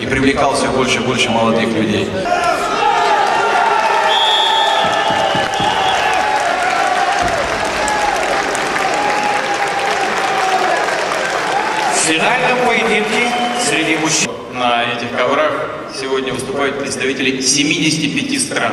И привлекал все больше и больше молодых людей. Финальном поединке среди мужчин на этих коврах сегодня выступают представители 75 стран.